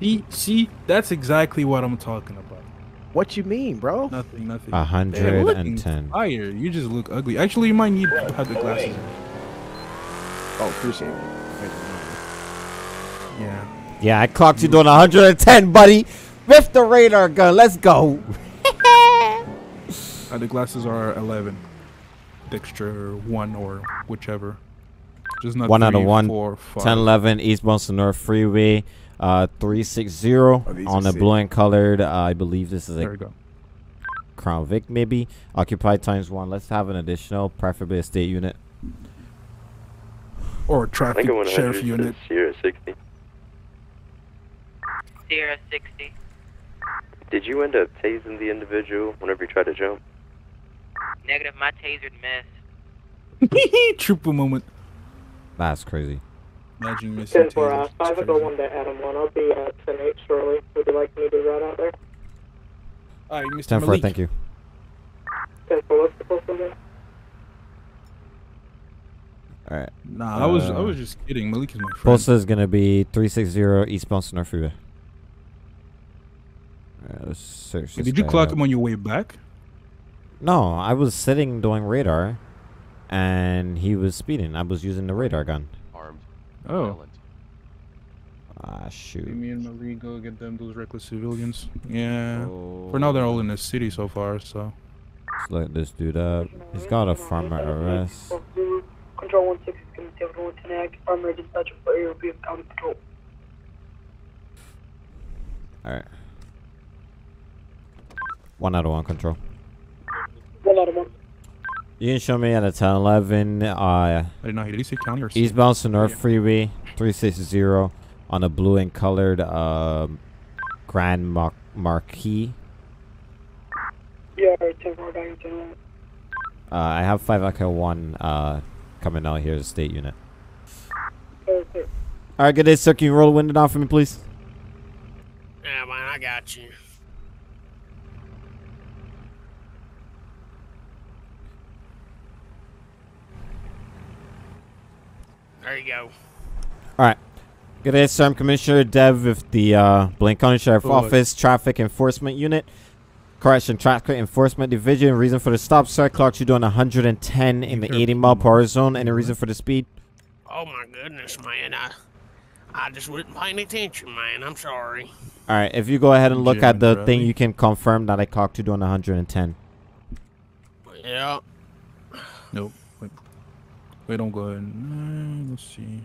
See, see, that's exactly what I'm talking about. What you mean, bro? Nothing, nothing. A Damn, hundred looking and ten. Fire. You just look ugly. Actually, you might need to have the glasses. Oh, appreciate it. Yeah. Yeah, I clocked you doing 110, buddy. With the radar gun. Let's go. Uh, the glasses are 11. Dexter 1 or whichever. Just not One out of one. four, five. 1011 eastbound to North Freeway. Uh, 360 Oh, on the blue and colored. Uh, I believe this is a. Crown Vic, maybe. Occupied times one. Let's have an additional, preferably a state unit. Or a I traffic think a 100 sheriff unit. Sierra 60. Sierra 60. Did you end up tasing the individual whenever you tried to jump? Negative, my tasered missed. Triple moment. That's crazy. Imagine missing 10 4 uh, 5 crazy. go 1 to Adam 1. I'll be at 10 8 shortly. Would you like me to ride out there? All right, Mr. 10 4, thank you. 10 4, what's the postal again? Alright. Nah, I was I Uh, was just kidding. Malik is my friend. Postal is going to be 360 eastbound to North Freeway. Alright, let's search Hey, Did you clock up. him on your way back? No, I was sitting doing radar, and he was speeding. I was using the radar gun. Armed. Oh. Violent. Ah, shoot. me and Malik go get them those reckless civilians. Yeah. For now, they're all in the city so far. So Let's let this dude up. He's got a farmer arrest. Control 16 is going to take 110 Ag. Farmer dispatcher for area of county patrol. Alright. One out of one control. 1 out of 1. You can show me at a 1011 uh, I didn't know. Did he say county or city? eastbound to North Yeah. Freeway 360 on a blue and colored um, Grand Mar- Marquis. Yeah, 10 4 back in 10 1. Uh, I have 5 Echo 1 uh, coming out here as a state unit. Okay. Alright, good day, sir. Can you roll the window down for me, please? Yeah, man, I got you. There you go. Alright. Good day, sir. I'm Commissioner Dev with the uh, Blaine County Sheriff Good. Office Traffic Enforcement Unit. Correction, Traffic Enforcement Division. Reason for the stop, sir. Clocked you're doing 110 in the 80 careful, mile per hour man. zone. Any reason for the speed? Oh my goodness, man. I I just wasn't paying attention, man. I'm sorry. Alright, if you go ahead and look at the Legitimate thing, you can confirm that I clocked you doing 110. Yeah. Nope. Wait. Wait, don't go ahead. Mm, let's see.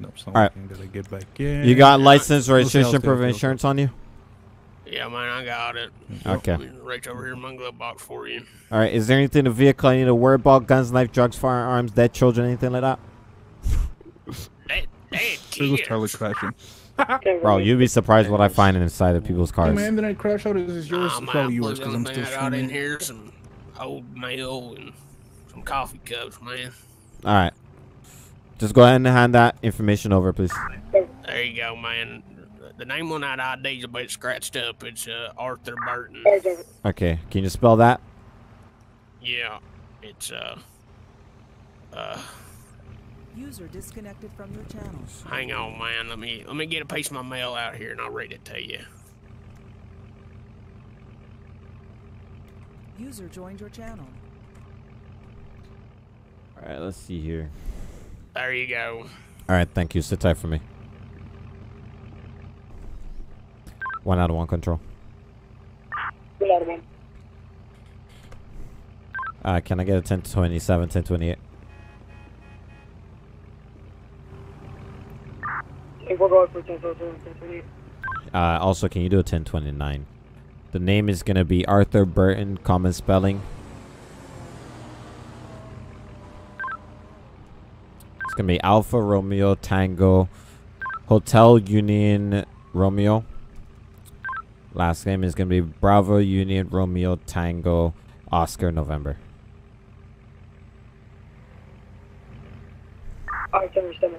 Nope, it's not Alright. Gotta get back in. You got license, We'll see how registration, proof of insurance on you? Yeah, man, I got it. Okay. Right over here in my glove box for you. Alright, is there anything in the vehicle I need to worry about? Guns, knife, drugs, firearms, dead children, anything like that? That that There goes Tyler kids. crashing. Bro, you'd be surprised what I find inside of people's Hey cars. man, did I crash out? Is this yours? Nah, It's man, probably yours look, because only I'm thing still I got in here some old mail and some coffee cups, man. Alright. Just go ahead and hand that information over, please. There you go, man. The name on that ID is a bit scratched up. It's uh, Arthur Burton. Okay, can you spell that? Yeah, it's uh, uh. User disconnected from your channel. Hang on, man. Let me let me get a piece of my mail out here and I'll read it to you. User joined your channel. Alright, let's see here. There you go. Alright, thank you. Sit tight for me. One out of one control. 1 out of 1. Uh, can I get a 1027, 1028? 10 4 going for 10 4 10 28. Uh, also, can you do a 1029? The name is going to be Arthur Burton, common spelling. To be Alpha Romeo Tango Hotel Union Romeo. Last name is going to be Bravo Union Romeo Tango Oscar November. Alright, 10 7.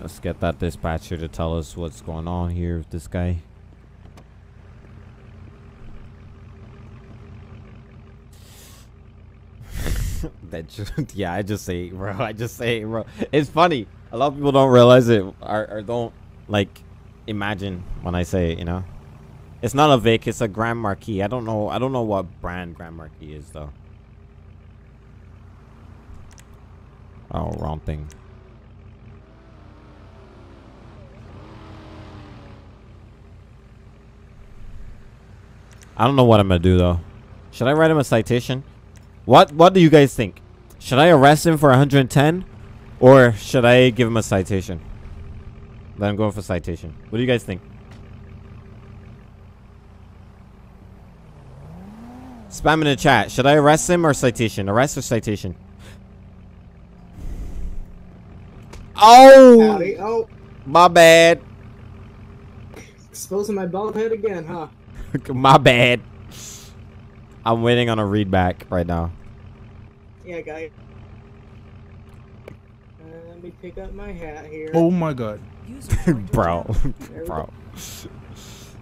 Let's get that dispatcher to tell us what's going on here with this guy. That ju- yeah, I just say, bro. I just say, it, bro. It's funny. A lot of people don't realize it or, or don't like imagine when I say it, you know. It's not a Vic, it's a Grand Marquis. I don't know I don't know what brand Grand Marquis is though. Oh, wrong thing. I don't know what I'm gonna do though. Should I write him a citation? What What do you guys think? Should I arrest him for 110, or should I give him a citation? Then I'm going for citation. What do you guys think? Spam in the chat. Should I arrest him or citation? Arrest or citation? Oh, Howdy. Oh, my bad. exposing my bald head again, huh? my bad. I'm waiting on a read back right now. Yeah, guy. Uh, let me pick up my hat here. Oh my god. User joined your Bro, channel. There we bro.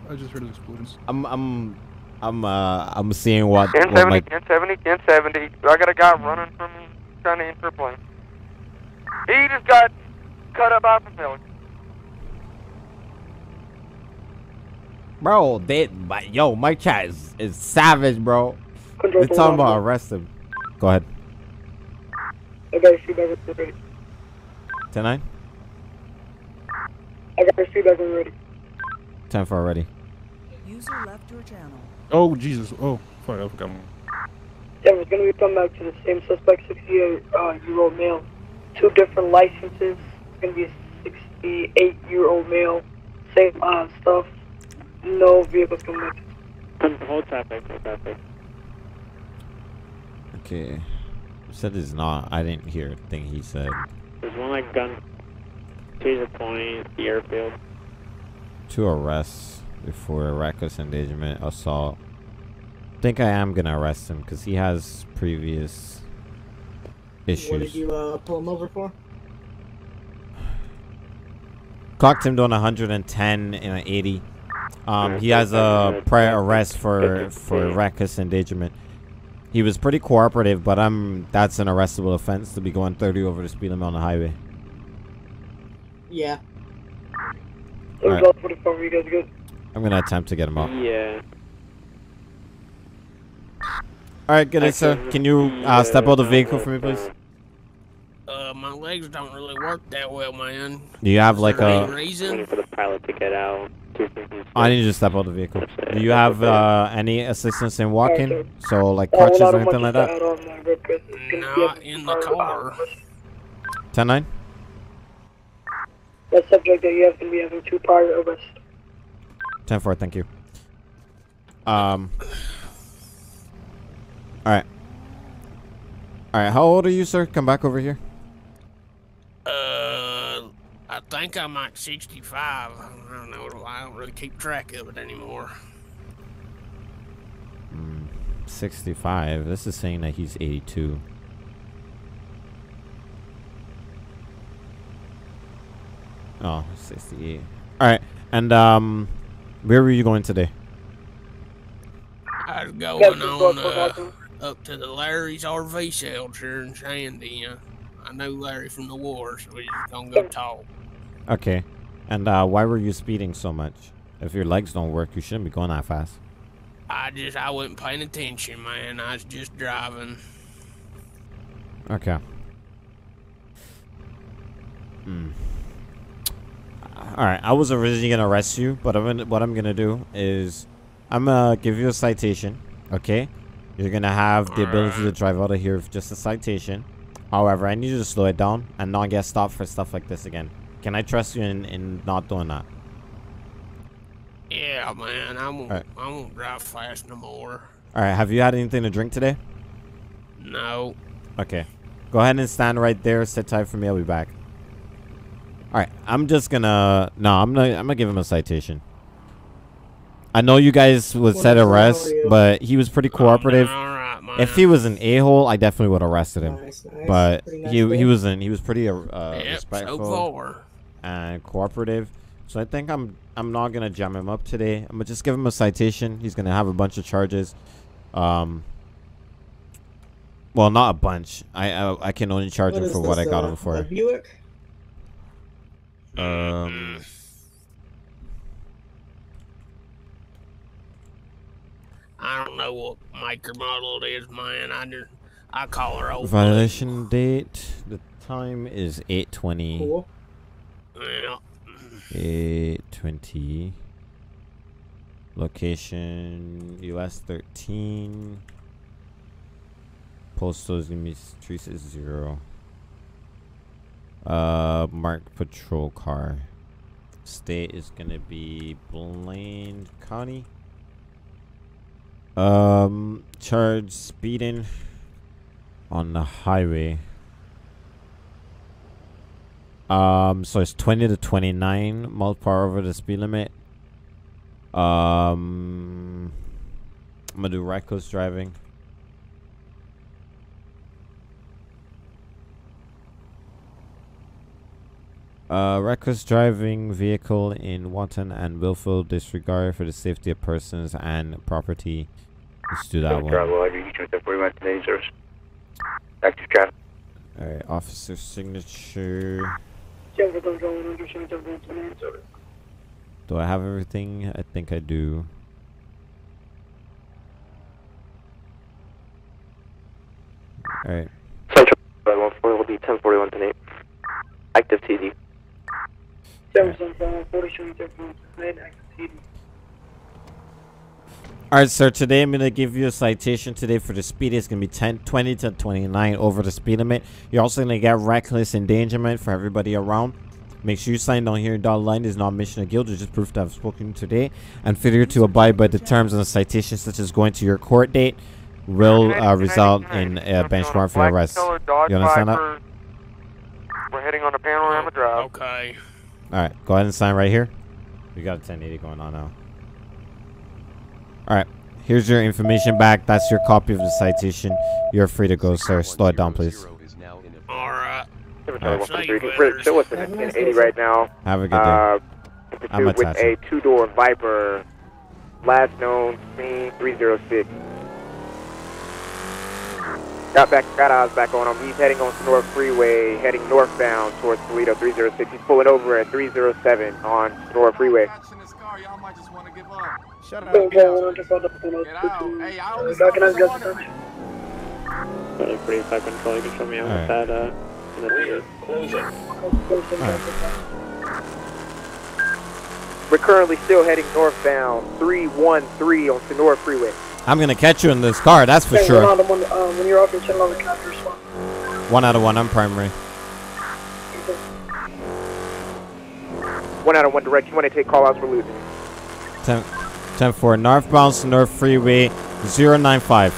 I just heard explosions. I'm I'm I'm uh I'm seeing what, what 1070, my 1070, 1070. I got a guy running from me trying to enter a plane. He just got cut up by a propeller. Bro. They my, yo my chat is, is savage, bro. Control They're talking about one. arrest him. Go ahead. I got your feedback when ready. 10 9 I got your feedback when ready. 10 4 already. User left your channel. Oh Jesus. Oh fuck. I forgot. Yeah, we're gonna be coming back to the same suspect, 68 uh, year old male. Two different licenses. It's gonna be a 68 year old male. Same uh, stuff. No vehicles coming back. Hold traffic, hold traffic. Okay. You said it's not. I didn't hear a thing he said. There's one like gun. Taser point, the airfield. Two arrests before reckless endangerment, assault. think I am gonna arrest him because he has previous issues. What issues. did you uh, pull him over for? Clocked him doing 110 and an 80. Um, he has a prior arrest for for reckless endangerment. He was pretty cooperative, but I'm that's an arrestable offense to be going 30 over the speed limit on the highway. Yeah. It was Alright. all 44. You guys good? I'm gonna attempt to get him out. Yeah. All right, good, sir. Can you uh, step out of the vehicle for me, please? Uh, my legs don't really work that well, man. Do you have like a? reason? Waiting for the pilot to get out. I need you to step out of the vehicle. Do you have uh, any assistance in walking? So like Uh, crutches or anything like that? add on that, Red Chris. It's gonna be Not in the car. 10 9? That subject that you have gonna be having two prior arrests. 10 4, thank you. Um. Alright. Alright, how old are you, sir? Come back over here. Uh, I think I'm like 65. I don't know. I don't really keep track of it anymore. Mm, 65. This is saying that he's 82. Oh, 68. Alright, and um, where were you going today? I was going guys on uh, up to the Larry's RV shelter in Sandy. Uh, I know Larry from the war, so we just gonna go talk. Okay. And uh, why were you speeding so much? If your legs don't work, you shouldn't be going that fast. I just I wasn't paying attention, man. I was just driving. Okay. Hmm. All right. I was originally gonna arrest you, but I'm gonna, what I'm gonna do is I'm gonna give you a citation. Okay. You're gonna have the ability to drive out of here with just a citation. However, I need you to slow it down and not get stopped for stuff like this again. Can I trust you in, in not doing that? Yeah, man. I won't. Alright. I won't drive fast no more. All right. Have you had anything to drink today? No. Okay. Go ahead and stand right there. Sit tight for me. I'll be back. All right. I'm just gonna. No, I'm gonna. I'm gonna give him a citation. I know you guys would set is wrong arrest, but he was pretty cooperative. All right, man. If he was an a-hole, I definitely would have arrested him. Nice, nice. But nice he day. he wasn't. He was pretty uh, uh, yep, so respectful far. And cooperative. So I think I'm I'm not gonna jam him up today. I'm gonna just give him a citation. He's gonna have a bunch of charges. Um. Well, not a bunch. I I, I can only charge What him is for what I got uh, him for. A Buick? Um, I don't know what maker model it is, man. I just I call her old. violation date. The time is 8:20. Cool. Yeah. 8:20. Location US 13. Postal is gonna be 360. Uh, marked patrol car. State is gonna be Blaine County. Um, charge speeding on the highway. Um, so it's 20 to 29 miles per hour over the speed limit. Um, I'm gonna do reckless driving. Uh, reckless driving vehicle in wanton and willful disregard for the safety of persons and property. Let's do that one. Alright, officer signature. Denver Control 177 Do I have everything? I think I do. Alright. Central 140 will be 1041 tonight. Active TD. Denver Control 147 active TD. Alright, sir. Today I'm going to give you a citation today for the speed. It's going to be 10, 20 to 29 over the speed limit. You're also going to get reckless endangerment for everybody around. Make sure you sign down here. Dotted line is not mission of guilt. It's just proof that I've spoken today. And failure to abide by the terms of the citation, such as going to your court date, will uh, result in a benchmark for arrest. You understand that? We're heading on a panorama drive. Okay. Alright, go ahead and sign right here. We got a 1080 going on now. Alright, here's your information back. That's your copy of the citation. You're free to go, sir. Slow it down, please. All right. Alright. We're still within Have a nice 80 right now. Have a good day. Uh, I'm with a two-door Viper. Last known scene 306. Got back, got eyes back on him. He's heading on North Freeway, heading northbound towards Toledo 306. He's pulling over at 307 on North Freeway. Shut up. Control 147 Hey, I Uh, Recognize gas attention. Uh, 45 control, you can show me out Alright. that, uh, in the We're currently still heading northbound 313 on Senora Freeway. I'm gonna catch you in this car, that's for Hey, sure. One out of one, uh, when you're off your channel on the counter response. One out of one, I'm primary. One out of one direct. You want to take call outs for losing. 10, 10 4, northbound to North Freeway 095.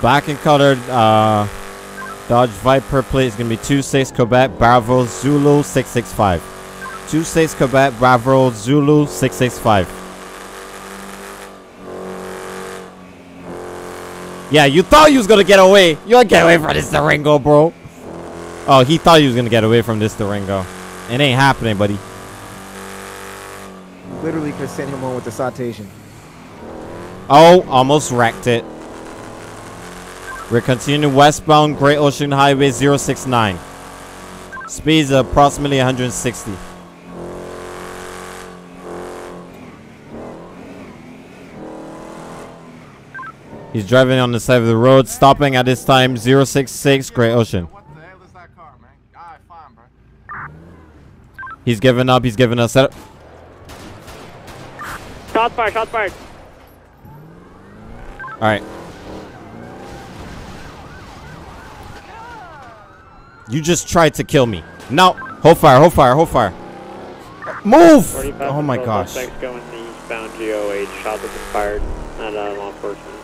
Black and colored uh, Dodge Viper plate is gonna be 26 Quebec Bravo Zulu 665. 26 Quebec Bravo Zulu 665. Yeah, you thought you was gonna get away. You don't get away from this Durango, bro. Oh, he thought he was gonna get away from this Durango. It ain't happening, buddy. Literally could send him on with the citation. Oh, almost wrecked it. We're continuing westbound Great Ocean Highway 069. Speed is approximately 160. He's driving on the side of the road, stopping at this time 066 Great Ocean. He's giving up, he's giving us set Shots fired, shots fired. Alright. You just tried to kill me. Now, Hold fire, hold fire, hold fire. Move! Oh my gosh. Going eastbound GOH. Shots have been fired at uh, law enforcement.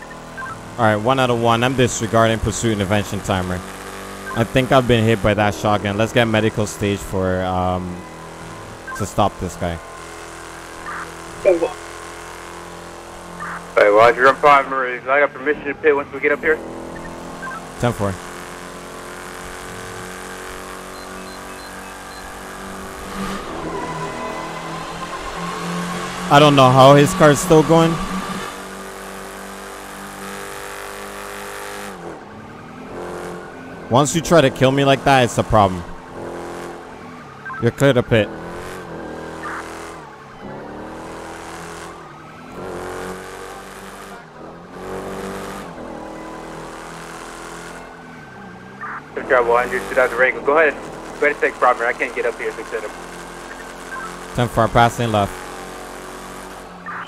Alright, one out of one. I'm disregarding pursuit intervention timer. I think I've been hit by that shotgun. Let's get medical stage for um to stop this guy. Hey, Roger, I'm primary. I got permission to pit once we get up here. 10 4. I don't know how his car's still going. Once you try to kill me like that, it's a problem. You're clear to pit. Driver 100, 2000 Reagan. Go ahead. Go ahead and take Brommer. I can't get up here to set him. 10 4, passing left.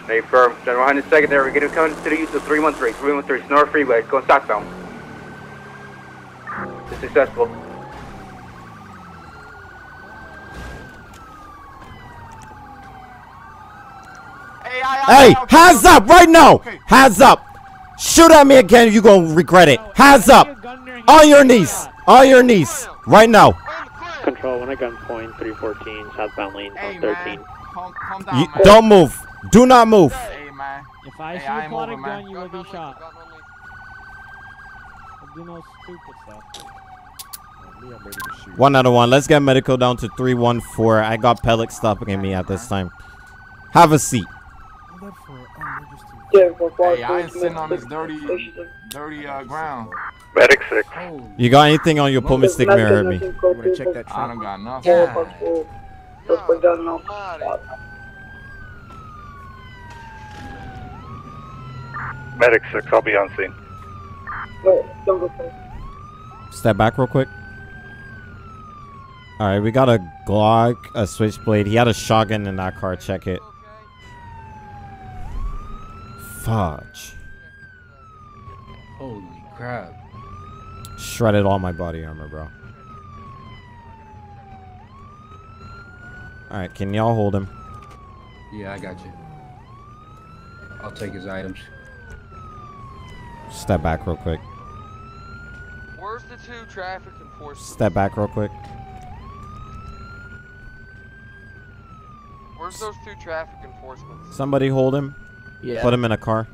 Stay firm. General 100 secondary. We're going to come to the use of 313. 313 North Freeway. Going southbound. It's successful. Hey, hands up right now! Hands up! Shoot at me again, you gonna regret it. Hands up! On your knees! On your knees! Right now! Control, one at gunpoint, 314, southbound lanes on 13. You, don't move. Do not move. If I see you pull a gun, you will be shot. Don't no stupid stuff. One out of one. Let's get medical down to 314. I got Pellic stopping me at this time. Have a seat. Yeah, Hey, I ain't sitting on this dirty, dirty uh, ground. Medic 6. You got anything on your pull me stick mirror at me? check that I don't got nothing. Yeah, possible. Suspect down and off. Medic 6. I'll be on scene. No, don't go for it. Step back real quick. All right, we got a Glock, a switchblade. He had a shotgun in that car. Check it. Fudge. Holy crap. Shredded all my body armor, bro. All right, can y'all hold him? Yeah, I got you. I'll take his items. Step back real quick. Where's the two traffic enforcement? Step back real quick. Where's those two traffic enforcements? Somebody hold him. Yeah. Put him in a car.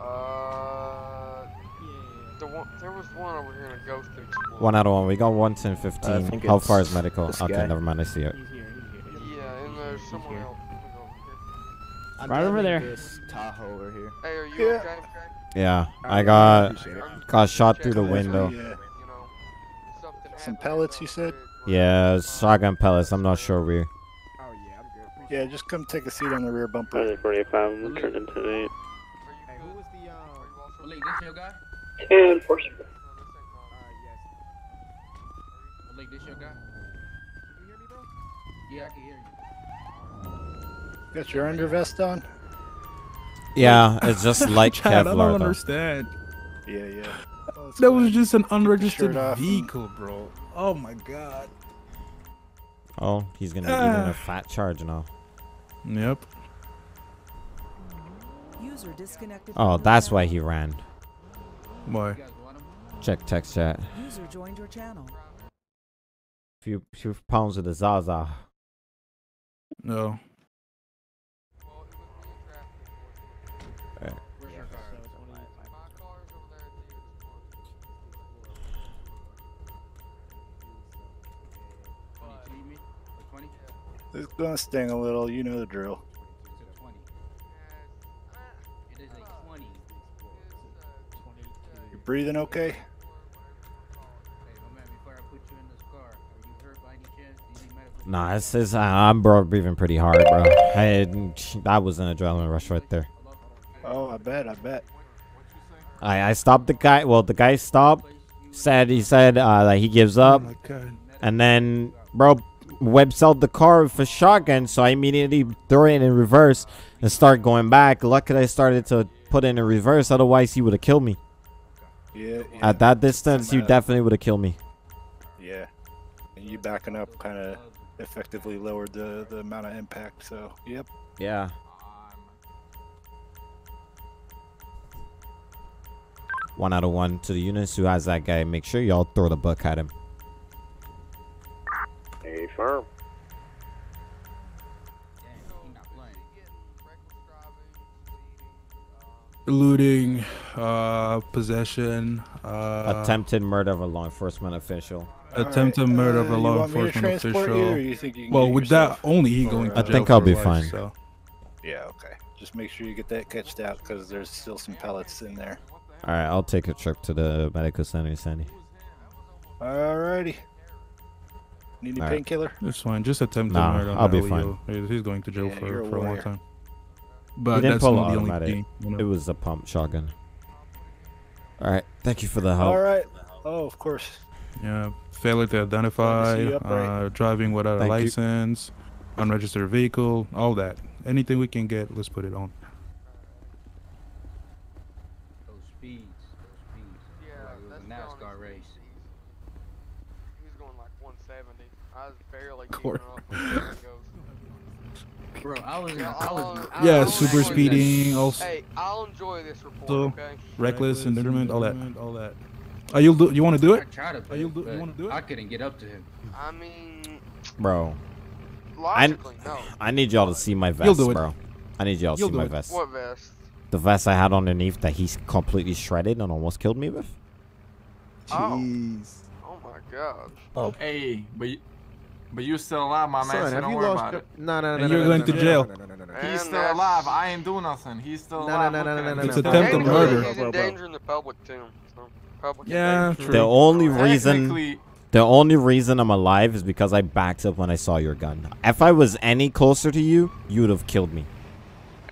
Uh, the one, there was one over here in a ghost explosion. One out of one. We got one, 10, I 15. think How far is medical? Okay, guy. never mind. I see it. Yeah, and there's someone else. I'm Right over there. This Tahoe over here. Hey, are you Yeah. okay? Yeah, I got got shot through the window. Some pellets, you said? Yeah, shotgun pellets. I'm not sure we. Yeah, just come take a seat on the rear bumper. 145, I'm turning to 8. Malik, this your guy? Ten enforcement. Malik, this your guy? Yeah, I can hear you. Got your undervest on? Yeah, it's just like Chad, I don't though. understand. Yeah, yeah. That was just an unregistered shirt off. vehicle, bro. Oh my god. Oh, he's gonna eat in a fat charge now. Yep. User disconnected. Oh, that's why he ran. Why? Check text chat. User joined your channel. Few few pounds of the Zaza. No. It's gonna sting a little, you know the drill. You're breathing okay? Nah, it's, it's, I'm breathing pretty hard, bro. I, that was an adrenaline rush right there. Oh, I bet, I bet. I I stopped the guy. Well, the guy stopped. Said he said uh, that he gives up. Oh my god. And then, bro, whips out the car for shotgun. So I immediately threw it in reverse and start going back. Luckily, I started to put it in reverse. Otherwise, he would have killed me. Yeah, yeah. At that distance, you definitely would have killed me. Yeah. And you backing up kind of effectively lowered the, the amount of impact, so, yep. Yeah. One out of one to the units who has that guy. Make sure y'all throw the book at him. Hey, firm. Looting, uh, possession, uh, Attempted murder of a law enforcement official. attempted murder of a law want me to enforcement official. you you well, get with that only, he going. Or, To I think I'll be life, fine. So. Yeah, okay. Just make sure you get that catched out because there's still some pellets in there. All right, I'll take a trip to the medical center, Sandy. Alrighty. Need any All right. painkiller? It's fine. Just attempted Nah, murder on I'll be Elio. He's- He's going to jail Yeah, for, you're a for a long warrior. time. He But didn't that's pull not an the only automatic. thing. you know. It was a pump shotgun. All right. Thank you for the help. All right. Oh, of course. Yeah, failure to identify, you uh, driving without a Thank you. license, unregistered vehicle, all that. Anything we can get, let's put it on. Those speeds, those speeds. Yeah, like it was that's a NASCAR race. He was going like 170. I was barely Court. keeping up with where it goes. Bro, I was, Yeah, I was. I'll- Yeah, I'll super speeding, this. also- Hey, I'll enjoy this report, So, okay? reckless, endangerment, all that, all that. Oh, Are you do? You want to do oh, I it? tried to Are you do? You want to do it? I couldn't get up to him. I mean, Bro. I, no. I need y'all to see my vest, You'll do it. bro. I need y'all to You'll see my it. vest. What vest? The vest I had underneath that he's completely shredded and almost killed me with. Oh. Jeez. Oh my god. Oh. Hey, but you, but you still alive, my man. So don't worry about your... it. No, no, no, And no, you're no, going no, to no, jail. No, no, no, no, no, no. He's still alive. I ain't doing nothing. He's still alive. no, no, Look no, at no, him. It's no, no. attempted murder. He's Bro, bro. endangering the public too. Yeah, true. The only reason the only reason I'm alive is because I backed up when I saw your gun. If I was any closer to you, you would have killed me.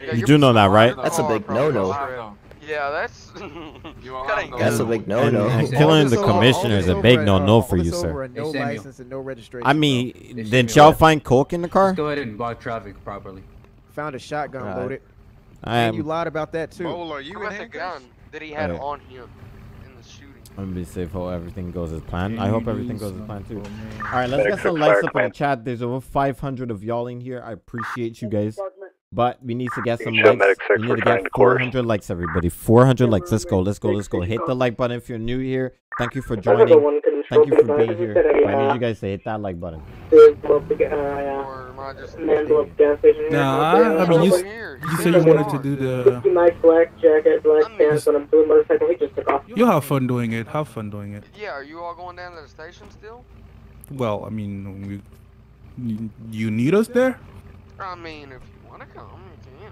Yeah, You do know that, right? the That's a big no-no. Alive, though. Yeah, that's. You that ain't alive, That's a big no-no. killing the over- commissioner is a big no-no for you, sir. No license and no registration. I mean, Hey, did Samuel. y'all find coke in the car? Go ahead and block traffic properly. found a shotgun Right. loaded. I And you lied about that too. Mole, are you How about the gun that he had Hey. on him in the shooting? I'm gonna be safe. Hope everything goes as planned. I hope everything goes as planned too. All right, let's get some cook likes up in the chat. There's over 500 of y'all in here. I appreciate you guys. But we need to get some can likes. medic We need to returning get to 400 likes, everybody. 400 likes. Let's go. Let's go. Let's go. Hit the like button if you're new here. Thank you for joining. Thank you for being here. I need you guys to hit that like button. Or am I just. Nah, I, I mean, you, you said you wanted to do the. Nice black jacket, black I mean- pants on a blue motorcycle. He just took off. You'll have fun doing it. Have fun doing it. Yeah, are you all going down to the station still? Well, I mean, we, you, you need us there. I mean, if you want to come, you.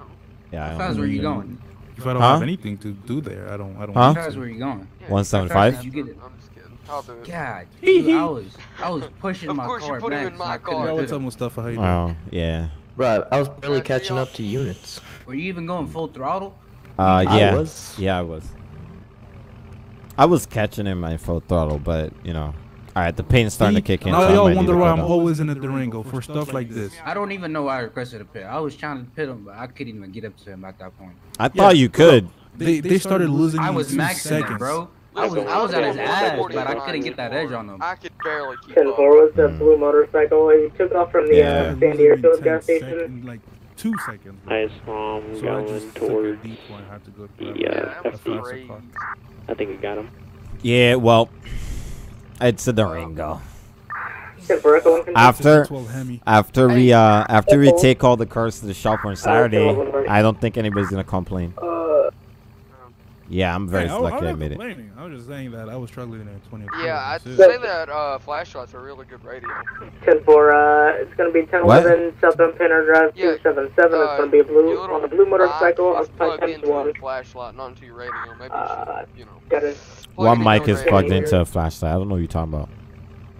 Yeah. I How fast were you going? If I don't Huh? have anything to do there, I don't. I don't. Huh? How fast were you going? Yeah, One you seven can five? Did you get it? I'm just kidding. I'll do it. God, dude, I was, I was pushing Of my course you car put him back. in my car. Yeah, hit what's him. How you doing? Oh, yeah. Bro, I was barely catching up to units. Were you even going full throttle? Uh, I yeah. was. Yeah, I was. I was catching in my full throttle, but you know. All right, the pain's starting to kick in. Now so I y'all wonder why I'm always in the Durango for stuff like this. I don't even know why I requested a pit. I was trying to pit him, but I couldn't even get up to him at that point. I thought you could. They they started losing I in was two maxing seconds. it, bro. I was, I was at his ass, but I couldn't get that edge on him. I could barely keep Ten up. four was the blue motorcycle. He took off from the Yeah. uh, San Diego gas station. second- like two seconds. bro. Nice, um, So I going just took a towards deep one. I had to go to the, grab uh, a- a faster crazy. car. I think we got him. Yeah, well, it's a Durango. Ten four Echo one. After after we uh after we take all the cars to the shop on Saturday, I don't think anybody's gonna complain. Uh, Yeah, I'm very Hey, I, lucky I'm I not made it. I was just saying that I was struggling at 20. Yeah, I'd That's it. say that uh, flashlights are really good radio. ten four. Uh, it's gonna be ten What? eleven Southbound Penner Drive Yeah, two seven seven. It's uh, gonna be a blue your on the blue motorcycle. mic is Occupied plugged into one. the flashlight, not into your radio. Maybe Uh, you should, you know. Got it. One it mic is your plugged into a flashlight. I don't know what you're talking about.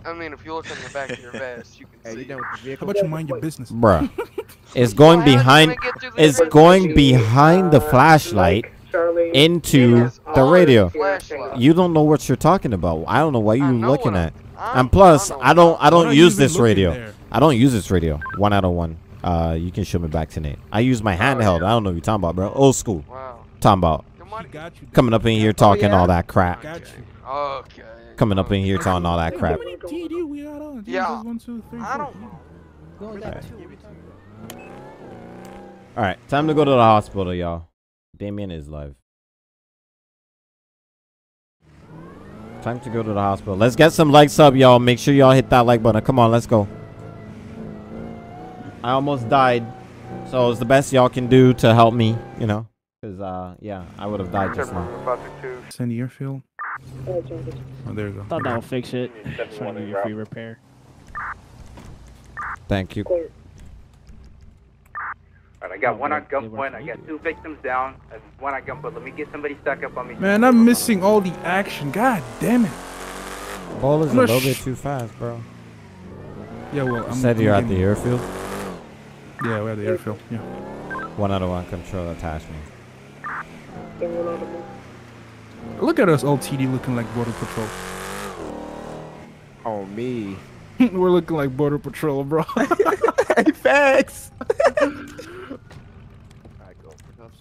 I mean, if you look in the back of your vest, you can Hey, see. you done with How about you mind your business? Bruh. It's going Well, behind gonna get through the it's going behind the Uh, flashlight Mike, Charlie, into the radio. is. You don't know what you're talking about. I don't know what I you're looking at. I'm- And plus, I know I don't I don't use this radio. there? I don't use this radio. One out of one. Uh, you can show me back tonight. I use my handheld. I don't know what you're talking about, bro. Old school. Wow. Talking about you. coming up in here talking yeah? all that crap. Got you. Okay. Coming up in here talking all that crap. How many TD we got on? Yeah. Jesus, One, two, three, I don't know. All right, time to go to the hospital, y'all. Damien is live. Time to go to the hospital. Let's get some likes up, y'all. Make sure y'all hit that like button. Come on, let's go. I almost died, so it's the best y'all can do to help me. You know, cause uh, yeah, I would have died just now. Send airfield. Oh, there you go. Thought that would fix it. Just want to give you a free repair. Thank you. Alright, I got Oh, one on they- they gunpoint. I got two victims down. and One on gunpoint. Let me get somebody stuck up on me. Man, I'm missing all the action. God damn it. Ball is a I'm not little bit too fast, bro. Yeah, well, I'm. said you're at the airfield. Yeah, we're at the airfield. Yeah. One out of one control attachment. Look at us, old TD, looking like border patrol. Oh me. we're looking like border patrol, bro. hey, facts. Alright, go for cuffs.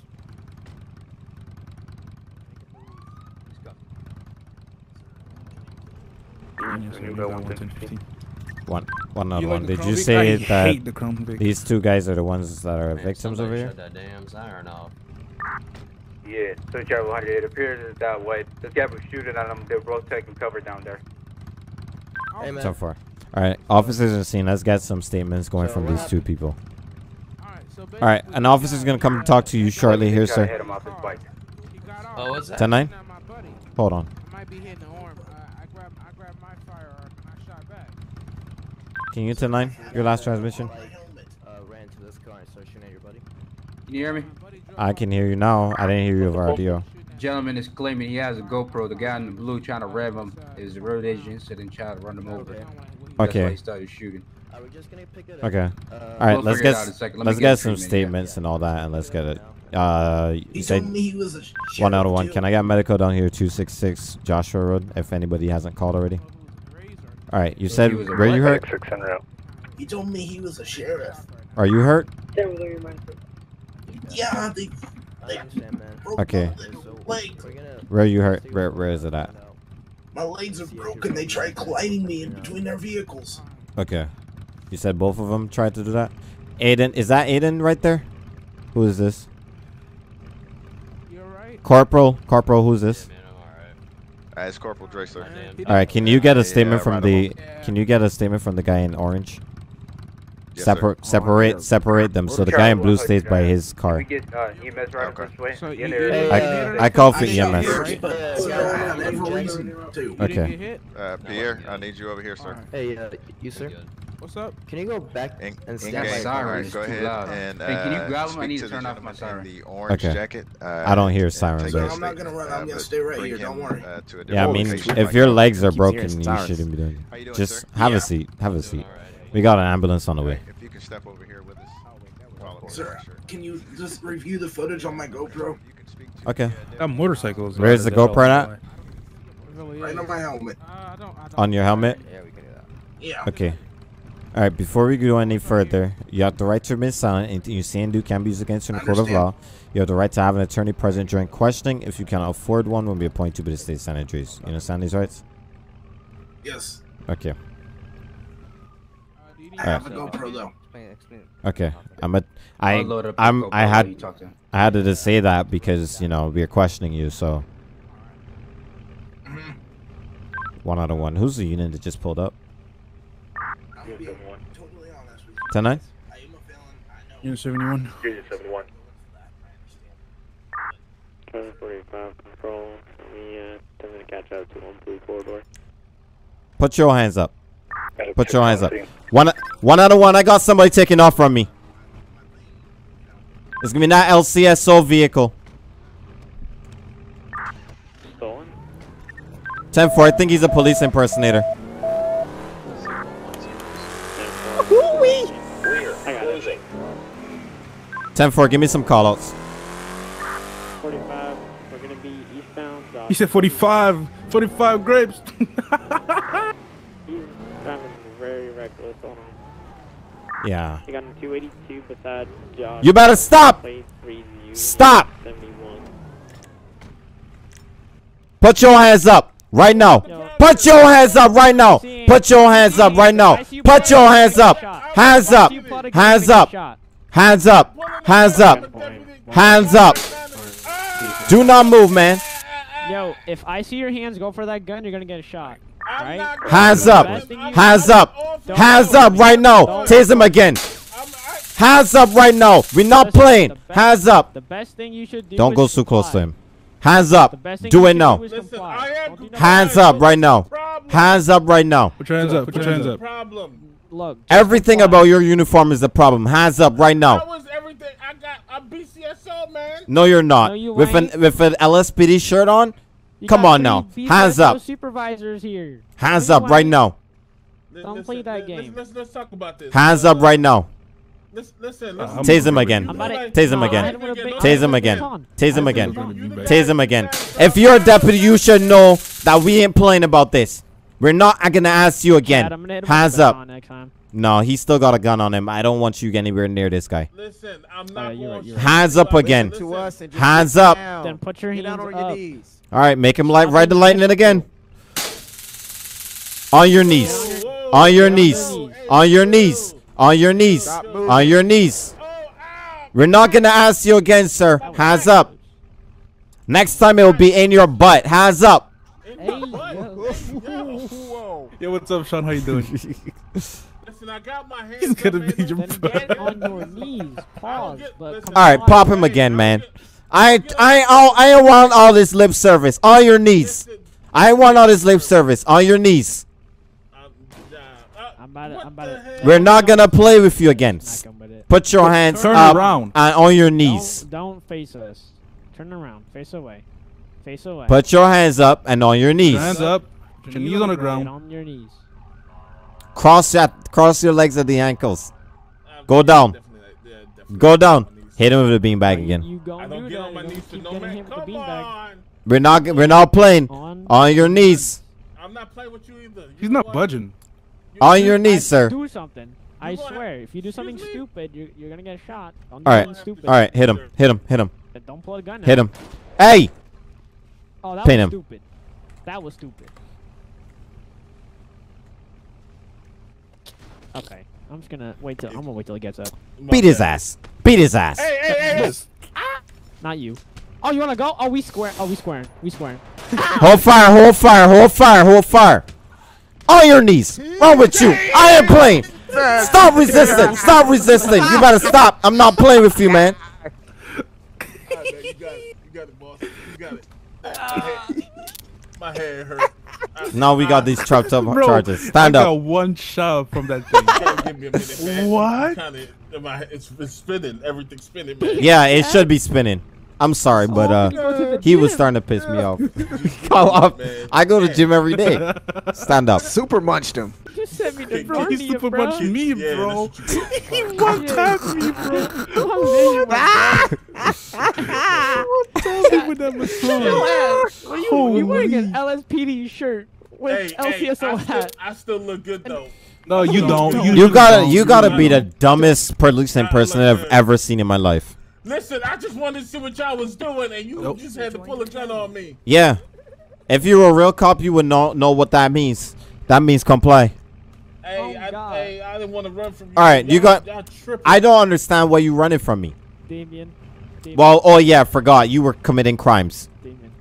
One, one out You of like one. Did you Vic? say I that hate the Chrome these two guys are the ones that are victims over here? That damn siren off. Yeah, so Travel 100, it appears as that way. This guy was shooting at them. They're both taking cover down there. Hey, man. So far. All right, officers are seen. Let's get some statements going from these two people. All right, an officer's gonna come talk to you shortly here, Try to sir. hit him off his bike. Oh, what's that? Ten nine. Hold on. Can you ten nine? Your last transmission. Uh, ran to this car and started shooting at your buddy. Can you hear me? I can hear you now. I didn't hear you over RDO. Gentleman is claiming he has a GoPro. The guy in the blue trying to rev him is a road agent, so then try to run him over. That's why Okay. he started shooting. Are we just gonna pick it up? Okay. Uh, All right. We'll Let's get out in a second. Let me let's get get some treatment, yeah. statements and all that, and let's get it. Uh, He said told me he was a one out of one. too. Can I get medical down here? Two six six Joshua Road. If anybody hasn't called already. All right. You said was a you hurt? He told me he was a sheriff. Are you hurt? Yeah, they, they broke Okay. my legs. Where you hurt? Where where is it at? My legs are broken. They tried colliding me in between their vehicles. Okay. You said both of them tried to do that? Aiden, is that Aiden right there? Who is this? Corporal, Corporal, who's this? It's Corporal Drexler. All right, can you get a Yeah, statement from right the Can you get a statement from the guy in orange? Yes, sir. Separate separate separate them so the guy in blue stays by his car. Get uh, EMS right across way. So in you- there. I I call for I EMS. hear but I have every reason to. Okay. Uh, Pierre, I need you over here, sir. Hey, uh, you sir. What's up? Can you go back In, and stand by? siren All right, go ahead loud. and uh, Hey, can you grab him? I speak need to to turn off my siren. the orange Okay. jacket. Uh, I don't hear sirens, take though. his I'm not gonna run. I'm uh, gonna stay right bring here, don't worry. uh, Yeah, I mean, if your legs are broken, you shouldn't be doing it. Just have a seat. Have a seat. We got an ambulance on the way. If you can step over here with us. Follow me, Sir, can you just review the footage on my GoPro? You can speak to Okay. That uh, motorcycle is. Where's the GoPro at? Right on my helmet. Uh, on your helmet? Yeah, we can do that. Yeah. Okay. All right. Before we go any further, you have the right to remain silent. Anything you say and do can be used against you in a court of law. You have the right to have an attorney present during questioning. If you cannot afford one, will be appointed to by the state senators. You understand these rights? Yes. Okay. I have a GoPro though. Explain, explain. Okay. I'm a. I. I'll load up the I'm. I had. you talk to him. I had to say that because you know we're questioning you. So Mhm. one out of one. Who's the unit that just pulled up? I'll be totally honest with you. Ten nine. I am a felon. I know. Unit 71. Unit 71. 1045 control. Let me uh, tell me catch up to 13 corridor. Put your hands up. Put your hands up. One. One out of one. I got somebody taking off from me. It's gonna be that LCSO vehicle. Stolen? 10 4. I think he's a police impersonator. I got it. 10 4. Give me some callouts. 45. We're going to be eastbound. He said 45. 45 grapes. He's driving very reckless. Hold on. Yeah. He got in 282 beside Josh. You better stop! Stop! Put your hands up right now. Put your hands up right now. Put your hands up right now. Put your hands up. Hands up. Hands up. Hands up. Hands up. Hands up. Do not move, man. Yo, if I see your hands go for that gun, you're gonna get a shot. Right? Hands up. Hands up. Hands up right now. Tase him again. Hands up right now. We're not playing. Hands up. The best thing you should do Don't go too close to him. Hands up. Do it now. do is comply. Don't do nothing Hands up right now. Hands up right now. Put your hands up. Put your hands up. Look, Everything about your uniform is the problem. Hands up right now. was everything. I got a BCSO, man. No, you're not. No, you with an ain't. with an LSPD shirt on. You Come got on now. Hands up. Supervisors here. Hands up right now. Don't play that Let's, game. let's, let's talk about this. Hands up right now. Listen, listen, listen. Tase him again. I'm about to- Tase him again. hit him with a big- Tase him again. hit him with a Tase him again. I hit him with a Tase him again. If you're a deputy, you should know that we ain't playing about this. We're not gonna ask you again. I'm gonna hit him with Hands up. No, he's still got a gun on him. I don't want you anywhere near this guy. Listen, I'm not yeah, you're right, you're right. Hands up again. To us and just Hands up. Then put your hands on your up. Knees. All right, make him light, ride the lightning again. On your knees. On your knees. On your knees. On your knees. On your knees. We're not gonna ask you again, sir. Hands up. Next time it will be in your butt. Hands up. Yo, what's up, Sean? How you doing? Listen, I got my hands He's gonna be your Then get on your knees. Pause. All right, pop him again, man. I I I I want all this lip service on your knees. I want all this lip service on your knees. I'm about to, I'm about to. We're not gonna play with you again. Put your hands Turn up around. and on your knees. Don't, don't face us. Turn around. Face away. Face away. Put your hands up and on your knees. Hands up. Put your knees on the Get ground. on your knees. Cross that. Cross your legs at the ankles. Uh, Go down. Go down. Hit him with the beanbag again. You go I don't do get that. on my knees to keep no getting man. hit with the Come on. We're not. We're not playing. On- On your knees. I'm not playing with you either. You He's not what? budging. On your knees, sir. Do something. I swear. If you do something stupid, you're, you're gonna get shot. Don't do All right. Stupid. All right. Hit him. Hit him. Hit him. Then Don't pull a gun. Hit him. Hey. Oh, that Pin was him. stupid. That was stupid. Okay. I'm just gonna wait till I'm gonna wait till he gets up. Beat his ass. Beat his ass. Hey, hey, hey. Ah! Not you. Oh, you wanna go? Oh, we square. Oh, we squaring. We squaring. Hold fire. Hold fire. Hold fire. Hold fire. On your knees. Wrong with you? I am playing. Stop resisting. Stop resisting. You better stop. I'm not playing with you, man. Alright, man, you got it. You got it, boss. You got it. Ah. My head, my head hurt. I- Now we got these chopped up Bro, charges. Stand I up. got one shot from that thing. Bro, give me a minute, man. What? Kinda, my it's, it's spinning. Everything's spinning, man. Yeah, it should be spinning. I'm sorry, but Oh, you uh, he was starting to piss me off. Go up. I go to gym every day. Stand up. Super munched him. You sent me the Bro, he's super bro. much me, bro. that's you he one tapped me, bro. Tell me with that baton. What are you, you wearing an LSPD shirt with Hey, hey, LCSO I, hat? still, I still look good though. No, you don't. You, You gotta, you gotta be the dumbest police person I've ever seen in my life. Listen, I just wanted to see what y'all was doing, and you just had to pull a gun on me. Yeah, if you were a real cop, you would know know what that means. That means comply. Hey, oh I, hey, I didn't want to run from you. All right, you Y'all- got. y'all. I don't understand why you're running from me. Damien. Damien. Well, oh yeah, forgot you were committing crimes. Damien.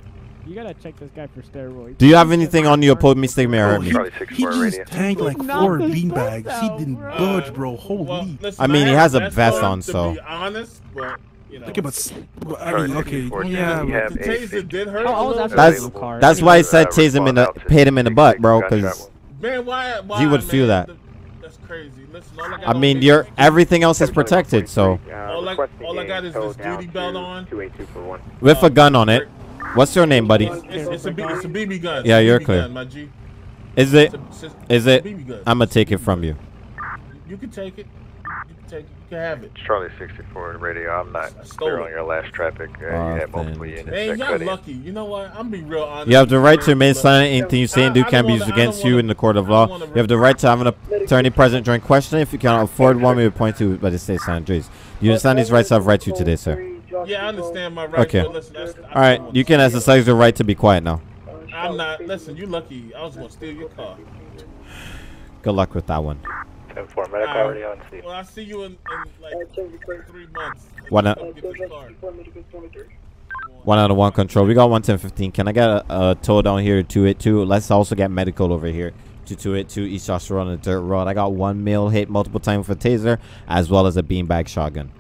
You gotta check this guy for steroids. Do you have anything on you opposed me, Stigma? Bro, Or he, me? he just tanked like four his beanbags. He didn't bro. budge, bro. Holy. Listen, I mean, he has a vest on, on, to so. Be honest, but you know, Okay, but but I mean, okay, yeah, the taser did hurt. Oh, a I was little after That's that's why I said tase him in the hit him in the butt, bro. Cause Man, why? why he would feel that. That's crazy. Listen, all I got I mean, is- your everything else is protected. So All I, all I got is this duty belt on. with a um, gun on it. What's your name, buddy? It's, it's, a, B- it's a BB gun. Yeah, you're BB clear. Gun, my G. Is it? It's a- it's a- Is it? I'm gonna take it from you. You can take it. You can take it. You can have it. Charlie 64 on radio. I'm not stole clear it. on your last traffic. Uh, Oh, you had multiple units Man, that y'all cut in. lucky. You know what? I'm be real honest. You have the right to remain silent. Anything you say and do I- I can be don't used wanna- against you in the court of law. You have the right to have an attorney present during questioning. If you cannot afford one, we will point to by the state silent juries. You understand these rights I have right to today, sir? Yeah, I understand my right. Okay. listen, All right, you can exercise your right to be quiet now. I'm not. Listen, you lucky. I was gonna steal your car. Good luck with that one. 10-4, medical Alright. already on scene. Well, I'll see you in, in like three months. One out, Come get this car. one out of one control. We got one ten fifteen. Can I get a, a tow down here to it too? Let's also get medical over here to to it to East Joshua on the dirt road. I got one mil hit multiple times with a taser as well as a beanbag shotgun.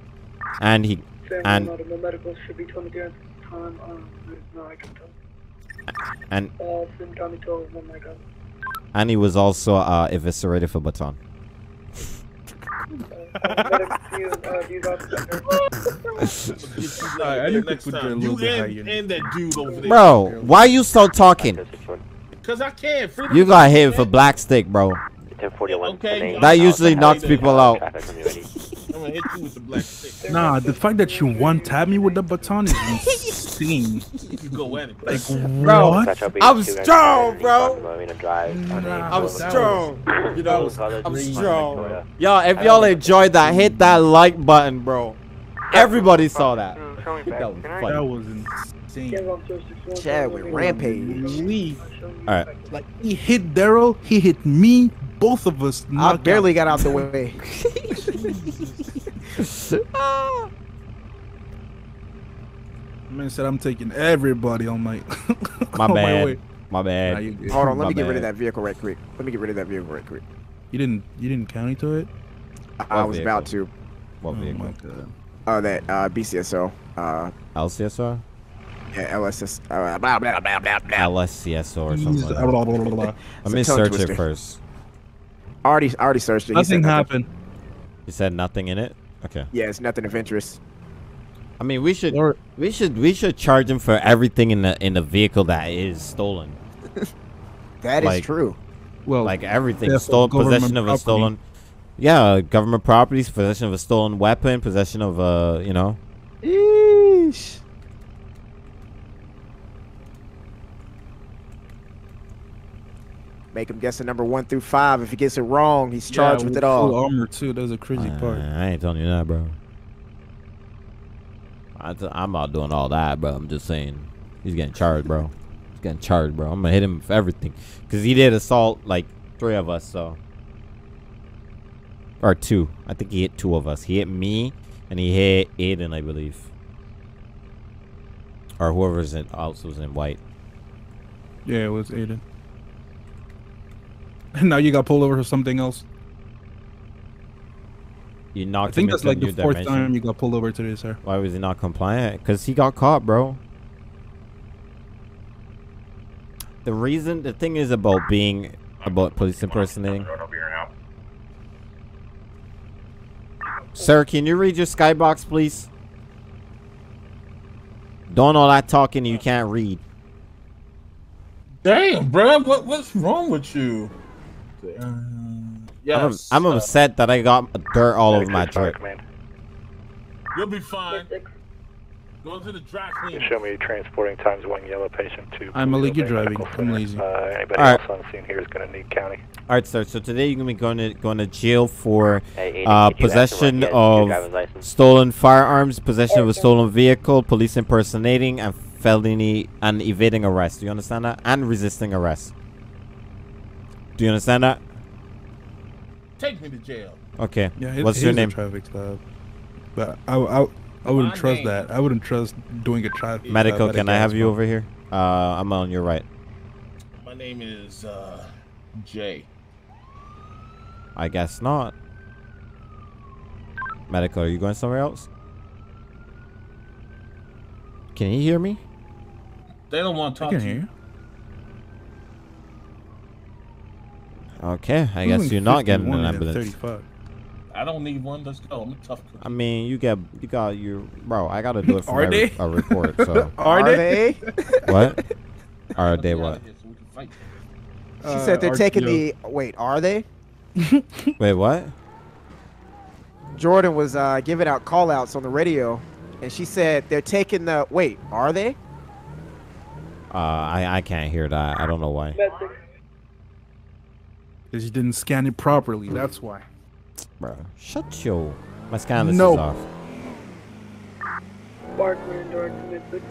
And he and the medical should be told again. Time, um, no, I can tell. and Uh, from Tommy told one my gun. and he was also uh, eviscerated for baton. Alright, I need to put you a little bit higher. and that dude over there. Bro, why you so talking? Cause I can. Freedom You got hit with a black stick, bro. Okay, That usually knocks people out. I'm gonna hit you with the black stick. Nah, the fact that you one tap me with the baton is insane. You go at it. Like, Bro, what? I'm strong, bro. I'm I'm strong. You know, College I'm Green. strong. Y'all, if y'all enjoyed that, hit that like button, bro. Everybody saw that. That was That was insane. Chad with rampage. We, All right. like, he hit Daryl, he hit me, both of us. I knocked barely out. got out the way. Man said I'm taking everybody on my. My on bad. way. My bad. Nah. Hold on, let My me get rid of that vehicle right quick. Let me get rid of that vehicle right quick. You didn't. You didn't county to it. I, I was vehicle? about to. What Oh vehicle? my god. Oh, that uh, BCSO. Uh, LCSO? yeah, LSS. Uh, blah, blah, blah, blah, blah. LSCSO or something. He's- Like that. Let me search twister. it first. Already, already searched it. He Nothing said nothing. happened. You said nothing in it. Okay. Yeah, it's nothing of interest. I mean, we should Or- we should we should charge him for everything in the in the vehicle that is stolen. That is Like- true. Well, Like everything, stolen possession of a stolen. Yeah, government properties, possession of a stolen weapon, possession of a you know. Eesh. Make him guess the number one through five. If he gets it wrong, he's charged Yeah, with it all. full all. armor too. That's a crazy part. I ain't telling you that, bro. I t- I'm not doing all that, bro. I'm just saying he's getting charged, bro. He's getting charged, bro. I'm gonna hit him for everything because he did assault like three of us, so or two. I think he hit two of us. He hit me and he hit Aiden, I believe, or whoever's in also was in white. Yeah, it was Aiden. And now you got pulled over for something else. You knocked. I think him that's like the fourth dimension. time you got pulled over today, sir. Why was he not compliant? Because he got caught, bro. The reason, the thing is about being, about police impersonating. Sir, can you read your skybox, please? Don't all that talking you can't read. Damn, bro, what what's wrong with you? Uh, I'm, I'm uh, upset that I got dirt all over my Medic truck. You'll be fine. Go to the dry You cleaner. show me transporting times one yellow patient to. I'm a league. You're driving. I'm Center. lazy. Uh, anybody Alright. else on scene here is going to need county. All right, sir. So today you're gonna be going to going to jail for Hey, uh, did you have to possession of Your driver's license? stolen firearms, possession of a stolen vehicle, police impersonating, and felony and evading arrest. Do you understand that? And resisting arrest. Do you understand that? Take me to jail. Okay. Yeah, it, What's it your is a name? traffic stop. But I, I, I wouldn't My trust name. that. I wouldn't trust doing a traffic. Medical. stop at a Can I have you over here? Uh, I'm on your right. My name is uh Jay. I guess not. Medical. Are you going somewhere else? Can you hear me? They don't want to I talk can to hear you. Okay. I guess you're not getting an one ambulance. 35. I don't need one. Let's go. I'm a tough cookie. I mean, you get you got your bro. I gotta do it for Are my re- a report. So Are, they? what? Are they what? of so we can fight. She Uh, said they're taking RTO. the. Wait, are they? Wait, what? Jordan was uh, giving out call outs on the radio, and she said they're taking the. Wait, are they? Uh, I I can't hear that. I don't know why. Because you didn't scan it properly. That's why. Bro, shut your. My scan list No. is off. Parkland or committed.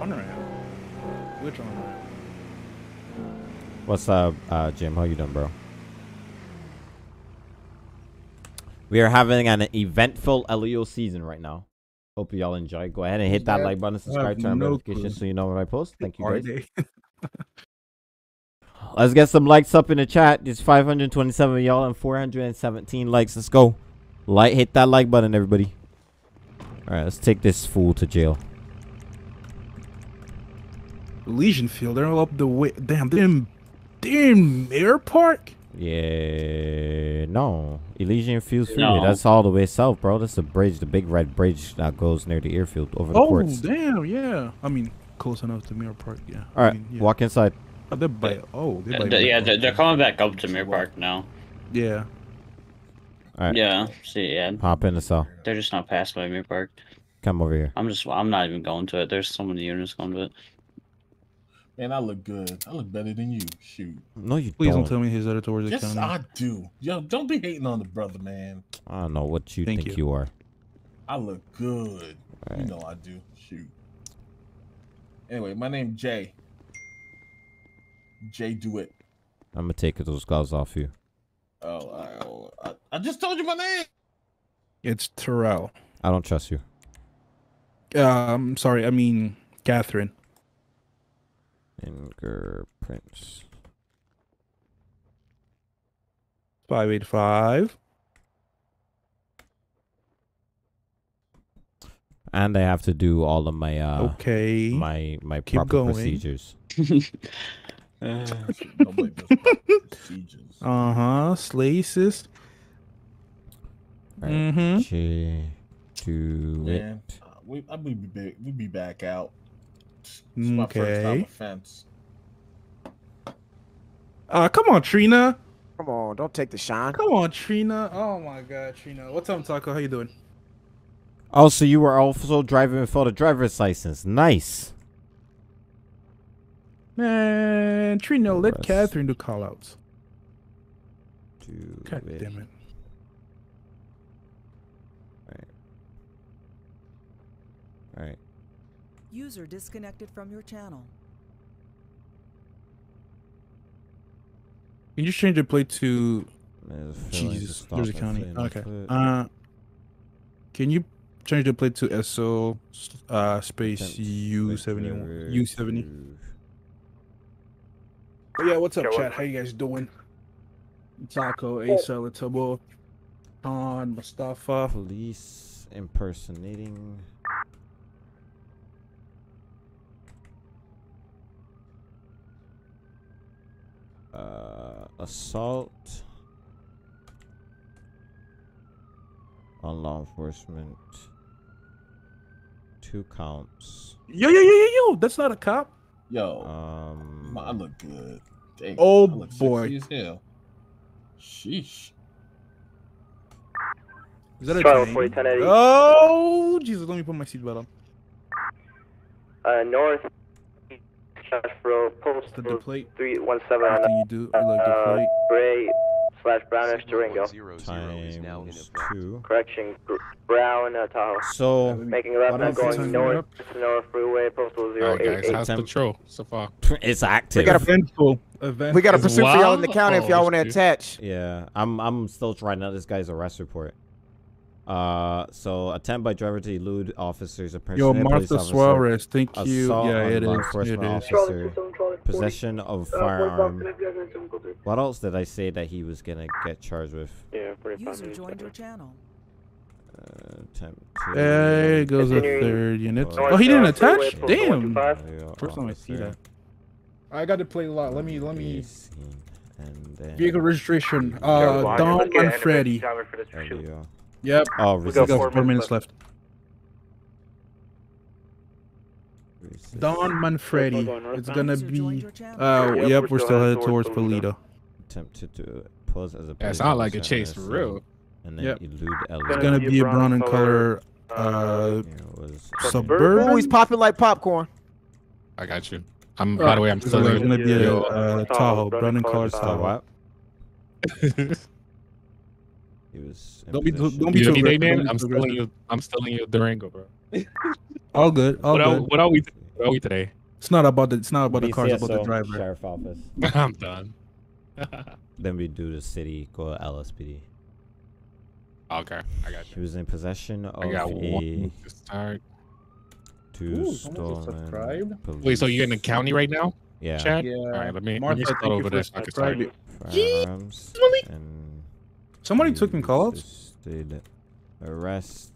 On ramp. Which on ramp? What's up, uh, Jim? How you doing, bro? We are having an eventful LEO season right now. Hope you all enjoy. Go ahead and hit that Yeah, like button, I subscribe, have turn on no notifications clue. so you know when I post. Thank you Are guys. they? Let's get some likes up in the chat. It's 527 y'all and 417 likes. Let's go. Like, hit that like button, everybody. All right, let's take this fool to jail. Legion Field. They're all up the way. Damn, they're in, they're in Mirror Park. Yeah, no. Elysian Fields Freeway. No. That's all the way south, bro. That's the bridge, the big red bridge that goes near the airfield over the Oh, courts. damn, yeah. I mean, close enough to Mirror Park, yeah. All I right, mean, yeah. walk inside. Oh, they're by. Oh, they're by. Uh, yeah, they're, they're coming back up to Mirror Park now. Yeah. All right. Yeah, see, yeah. Hop in the cell. They're just not passed by Mirror Park. Come over here. I'm just, I'm not even going to it. There's so many units going to it. Man, I look good. I look better than you. Shoot. No, you Please don't. don't tell me he's headed towards the Yes, county. I do. Yo, don't be hating on the brother, man. I don't know what you Thank think you. you are. I look good. You know I do. Shoot. Anyway, my name Jay. Jay Do It. I'm gonna take those gloves off you. Oh, I, I, I just told you my name. It's Terrell. I don't trust you. Um, sorry, I mean Catherine. Fingerprints. Five eight five. And I have to do all of my uh Okay. my my Keep proper going. procedures. Nobody does procedures. Uh huh. Slaces. Right. Mm-hmm. J do Man, it. uh, we I we be back, we be back out. It's my first time Okay. offense. Uh, come on, Trina. Come on, don't take the shine. Come on, Trina. Oh my God, Trina. What's up, Taco? How you doing? Oh, so you were also driving without a driver's license. Nice. Man, Trina, let Rest. Catherine do callouts. Do God it. damn it. All right. User disconnected from your channel. Can you just change the plate to There's a feeling to Jesus, stop Jersey County? Okay. Uh, can you change the plate to SO uh space U seventy U seventy? To- Oh, yeah, what's up, Yeah, chat? How you guys doing? Taco, Asa, Latabo, Khan, Mustafa. Police impersonating. Uh, assault on law enforcement. Two counts. Yo, yo, yo, yo, yo! That's not a cop. Yo, Um, I look good. Dang, Oh, I look sexy boy. as hell. Sheesh. Is that a Charlie tank? 401080. Oh, Jesus! Let me put my seatbelt on. Uh, north, Road, post The, the plate. 317 on Everything you do, I like the uh, plate. gray slash brownish Durango. Times two. Correction, brown uh, Tahoe. So, Making a left what now else is going on north, Senora Freeway, postal Alright, guys, 088. how's patrol so far? It's active. We got a- Eventful. Event. We got a As pursuit for y'all in the well? county if y'all Oh, want to attach. Yeah, I'm I'm still trying out this guy's arrest report. Uh, so attempt by driver to elude officers. Yo, impersonate a police Martha officer, Suarez, thank you. assault Yeah, on it law is. enforcement It is. possession of firearm. What else did I say that he was gonna get charged with? Yeah, 45 User minutes. joined your channel. Uh, attempt to There goes a third unit. north Oh, he didn't attach. Damn. First time I see that. I got to play a lot. Let me, let me. And then Vehicle registration. Uh, 100, Don let's get an Manfredi. for this there pursuit. we go. Yep. Oh, We resist. got four four minutes minutes left. Don Manfredi. It's gonna be. your. Uh, Yep, yep, we're we're still still headed headed towards towards Paleto. Paleto. Attempt to do pose as a Yeah, police sound like a chase for real. And then Yep. elude It's gonna be a be brown brown in color, color. Uh, It was suburban. Ooh, he's popping like popcorn. I got you. I'm. By the way, I'm still gonna, in. gonna be a uh, Tahoe, Tahoe, brown brown in in color color Tahoe. What? He was. in Don't be too- possession. don't be You too aggressive, man? don't be I'm too still in your. I'm still in your Durango, bro. All good. All What are, good. what are we? What are we today? It's not about the. It's not about the cars. It's about the BCSO, driver. Sheriff office. I'm done. Then we do the city. Go to LSPD. okay, I got He was in possession of I got a one to start. two Ooh, stolen. Wait, so you're in the county right now? Yeah. Chad? Yeah. All right, let me, let me thank scroll you over for this I can start. subscribing. Firearms and Somebody took in callouts. resisted arrest.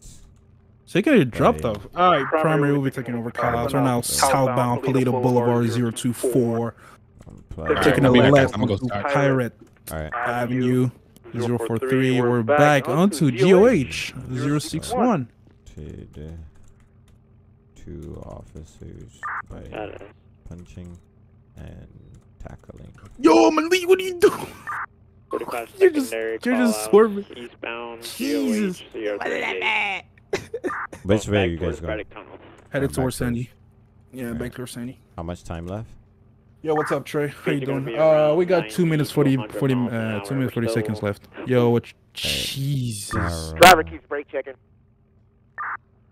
Taking it dropped Right. off. All right, primary will be taking over callouts. We're now southbound Paleto Boulevard 024. Alright, Taking a I'll be back, guys. left I'm gonna go onto start. Pirate All right. Avenue 043. We're back onto GOH 061. Two officers by punching and Tackling. Yo, Malik, what are you doing? 45 You're just, you're just swerving. Eastbound, Jesus. DOH 038. Which way are you guys going? Braddock Headed towards to- Sandy. Yeah, back towards Sandy. How much time left? Yo, what's up, Trey? How you Speeds are gonna doing? Uh, we got two minutes to 40, 40 uh, two minutes 40 seconds left. Yo, what? Jesus. Driver keeps brake checking.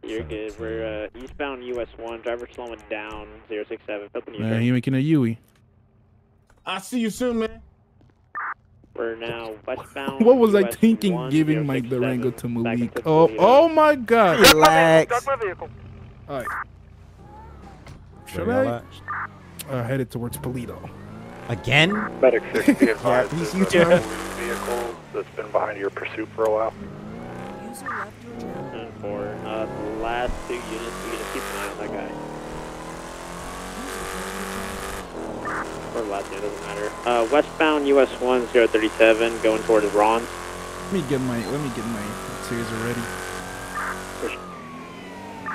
You're good. We're uh, eastbound US 1. Driver slowing down 067. Open your Man, he making a Yui. I'll see you soon, man. We're now westbound. What was I thinking 1, giving Mike 067, Durango to back Malik? into Oh, oh my God. Relax. Alright. Should Where y'all I? Uh, headed towards Paleto. Again? Medic 6, be advised, he's there's U-turn. a vehicle that's been behind your pursuit for a while. User left your channel. And for uh, the last two units, we're gonna keep an eye on that guy. Or last unit, doesn't matter. Uh, westbound US 1 037, going towards Ron's. Let me get my let me get my taser ready.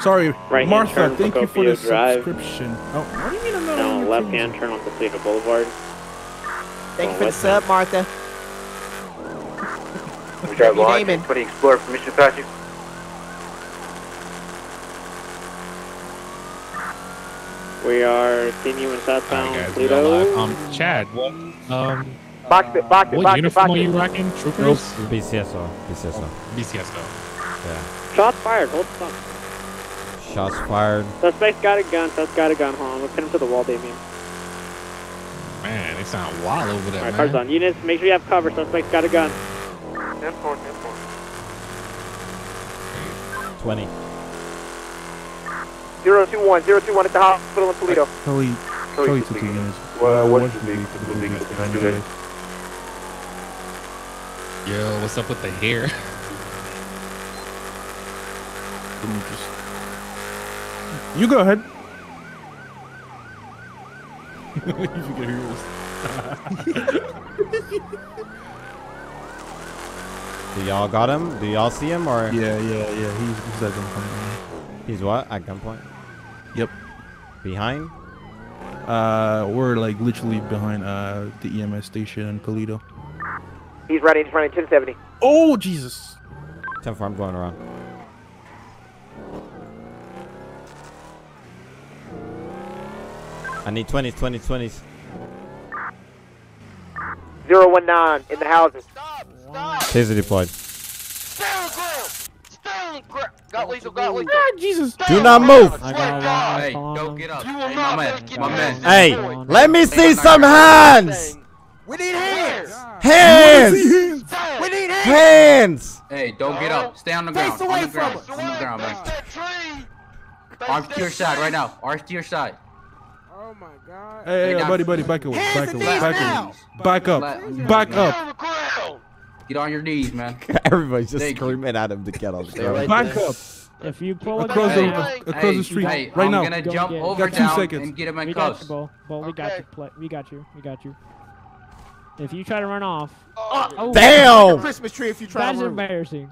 Sorry, Right-hand Martha. turn, Thank you for the Drive. subscription. Oh, what do you mean I'm not on Now left hand turn on Paleto Boulevard. Thank you for the sub, Martha. We drive Keep line, aiming. 20 Explorer, permission to pass We are continuing Alright, southbound guys, we are Paleto. live. Um, Chad, what, um, Box it, box it, what box it, uniform box are you it. rocking? Troopers? BCSO. BCSO. BCSO. Yeah. Shots fired. Hold on. Shots fired. Suspect's got a gun. Suspect's got a gun. Hold on. We'll pin him to the wall, Damien. Man, they sound wild over there, Alright, man. cars on. Units, make sure you have cover. Suspect's got a gun. 10 4, 10 4. 20. 021, 021 at the hospital in Paleto. Kelly, Kelly took two units. Well, what's what's the the big- big- the the big- big- the behind big- you guys? Yo, what's up with the hair? Let me just. You go ahead. you can hear us. Do y'all got him? Do y'all see him or? Yeah, yeah, yeah. He's, he's at gunpoint. He's what? At gunpoint? Yep. Behind? Uh, we're like literally behind uh the EMS station in Paleto. He's running, he's running 1070. Oh Jesus! 10 4, I'm going around. I need 20s, 20s, 20s. 019 in the houses. Stop, stop. Taser deployed. Got lethal, got lethal. Ah, Jesus! Do not move! I got a long Hey, bomb. don't get up. You will Hey, not my man, my in man. Hey, destroyed. let me see some hands! We need hands. Hands! We need hands. Hands! Hey, don't get up. Stay on the ground. Face away on the ground. from us. On the ground, man. Arms to your side right now. Arms to your side. Oh my god. Hey, hey, buddy, buddy, back away, Hands back and away, back away, back up, back up, On the ground. Get on your knees, man. Everybody's just Thank you. screaming at him to get on the Stay right ground. back up. If you pull Across gun, the across hey, the street hey, right I'm now. gonna Go jump get over Got two down seconds. and get him in we got you, Bull. Bull, we got you. Pla- we got you. We got you. If you try to run off, Oh, oh, Damn! Christmas tree if you try That's to move. embarrassing.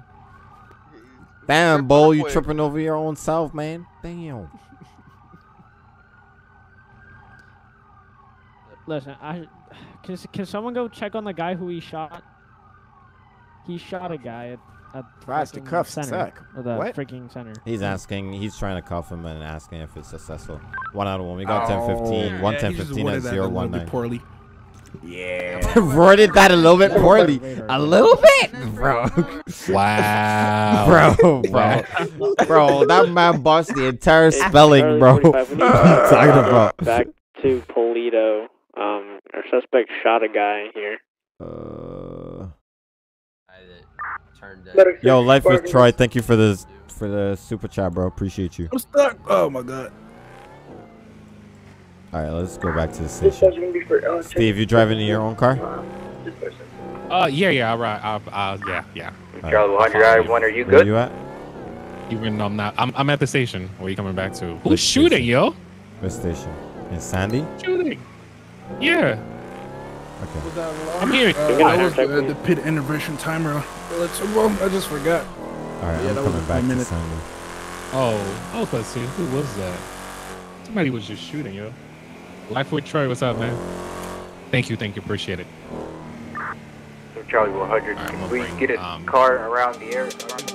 Damn, Bull, you tripping over your own self, man. Damn. Listen, I can can someone go check on the guy who he shot? He shot a guy at at Tries to freaking cuff center. Zach. Or the What? freaking center. He's asking, he's trying to cuff him and asking if it's successful. One out of one. We got Oh. 10 15. one yeah, 10 15 at worded that 0 1 bit 9. poorly. Yeah. Worded that a little bit poorly. A little bit, bro. Wow. bro, bro, bro. That man bossed the entire spelling, bro. 45, we need What are you talking about? Back to Paleto. Um, our suspect shot a guy here. Uh, Better yo, life with Spartans. Troy. Thank you for the for the super chat, bro. Appreciate you. I'm stuck. Oh my god. All right, let's go back to the station. one's gonna be uh, Steve, you driving in your own car? This. Uh, yeah, yeah, all right. Uh, uh, yeah, yeah. All Charlie right. 100, I one, are you Where good? you at? Even I'm not. I'm, I'm at the station. Where are you coming back to? Who's Which shooting, station? yo? What station? In Sandy? Shooting. Yeah. Okay. I'm here. Uh, that was the, the pit intervention timer. Let's, well, I just forgot. All right, Yeah, I'm that was coming a back to minute. Sandy. Oh, I was about to see who was that? Somebody was just shooting, yo. Life with Troy, what's up, man? Thank you, thank you, appreciate it. So Charlie 100, Alright, can we'll bring, get a um, car around the area? Daddy,